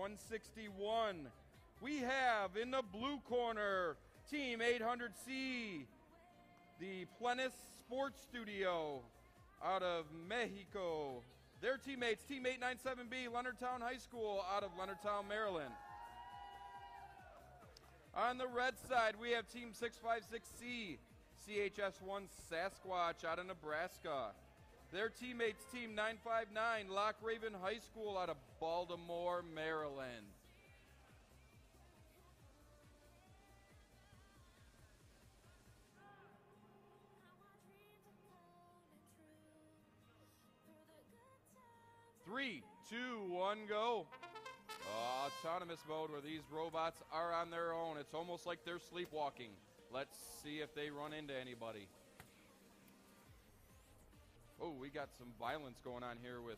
161. We have in the blue corner, Team 800C, the Plenis Sports Studio out of Mexico. Their teammates, Team 897B, Leonardtown High School out of Leonardtown, Maryland. On the red side, we have Team 656C, CHS1 Sasquatch out of Nebraska. Their teammates, Team 959, Loch Raven High School out of Baltimore, Maryland. Three, two, one, go. Autonomous mode where these robots are on their own. It's almost like they're sleepwalking. Let's see if they run into anybody. We got some violence going on here with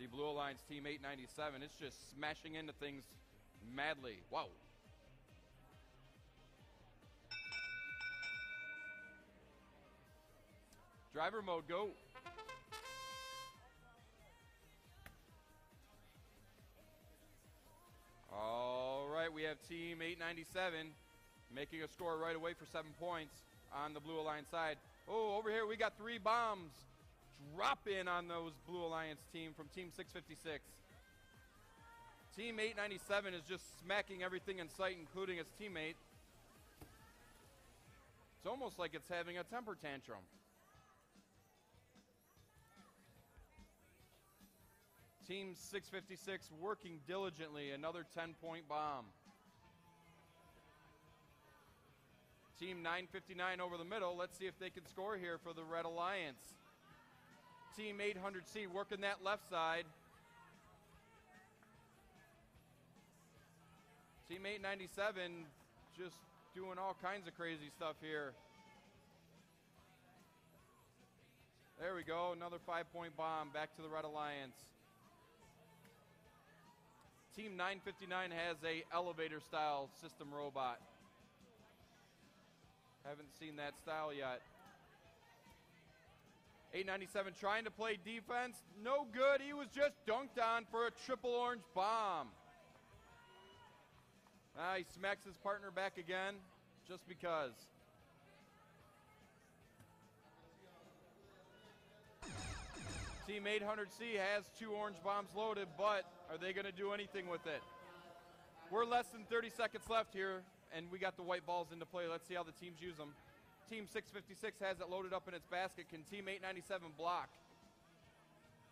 the Blue Alliance Team 897. It's just smashing into things madly. Wow. Driver mode, go. All right, we have Team 897 making a score right away for seven points on the Blue Alliance side. Oh, over here we got three bombs drop in on those Blue Alliance team from Team 656. Team 897 is just smacking everything in sight, including its teammate. It's almost like it's having a temper tantrum. Team 656 working diligently, another 10 point bomb. Team 959 over the middle. Let's see if they can score here for the Red Alliance. Team 800C working that left side. Team 897 just doing all kinds of crazy stuff here. There we go, another five point bomb back to the Red Alliance. Team 959 has a elevator style system robot. Haven't seen that style yet. 897 trying to play defense. No good. He was just dunked on for a triple orange bomb. Ah, he smacks his partner back again just because. Team 800C has two orange bombs loaded, but are they going to do anything with it? We're less than 30 seconds left here, and we got the white balls into play. Let's see how the teams use them. Team 656 has it loaded up in its basket. Can Team 897 block?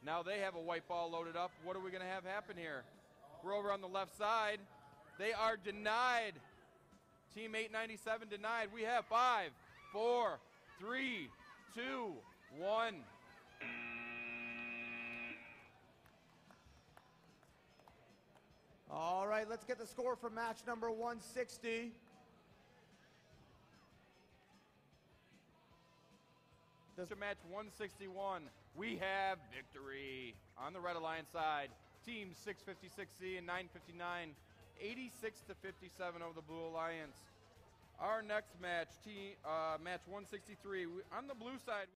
Now they have a white ball loaded up. What are we going to have happen here? We're over on the left side. They are denied. Team 897 denied. We have five, four, three, two, one. All right, let's get the score for match number 160. To match 161, we have victory on the Red Alliance side. Team 656C and 959, 86 to 57 over the Blue Alliance. Our next match, team, uh, match 163, on the blue side.